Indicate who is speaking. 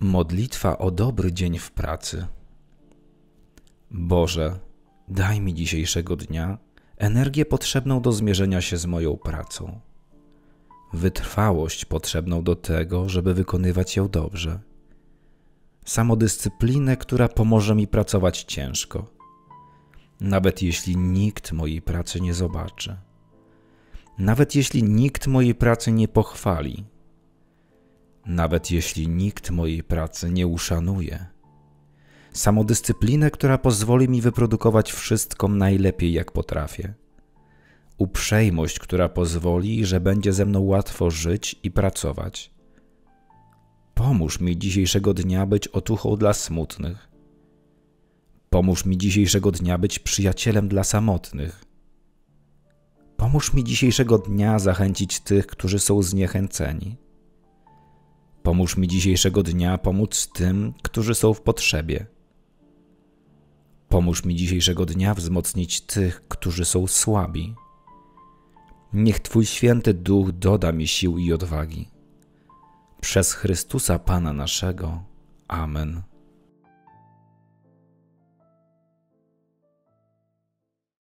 Speaker 1: Modlitwa o dobry dzień w pracy. Boże, daj mi dzisiejszego dnia energię potrzebną do zmierzenia się z moją pracą, wytrwałość potrzebną do tego, żeby wykonywać ją dobrze, samodyscyplinę, która pomoże mi pracować ciężko, nawet jeśli nikt mojej pracy nie zobaczy, nawet jeśli nikt mojej pracy nie pochwali nawet jeśli nikt mojej pracy nie uszanuje. Samodyscyplinę, która pozwoli mi wyprodukować wszystko najlepiej, jak potrafię. Uprzejmość, która pozwoli, że będzie ze mną łatwo żyć i pracować. Pomóż mi dzisiejszego dnia być otuchą dla smutnych. Pomóż mi dzisiejszego dnia być przyjacielem dla samotnych. Pomóż mi dzisiejszego dnia zachęcić tych, którzy są zniechęceni. Pomóż mi dzisiejszego dnia pomóc tym, którzy są w potrzebie. Pomóż mi dzisiejszego dnia wzmocnić tych, którzy są słabi. Niech Twój święty duch doda mi sił i odwagi. Przez Chrystusa Pana naszego. Amen.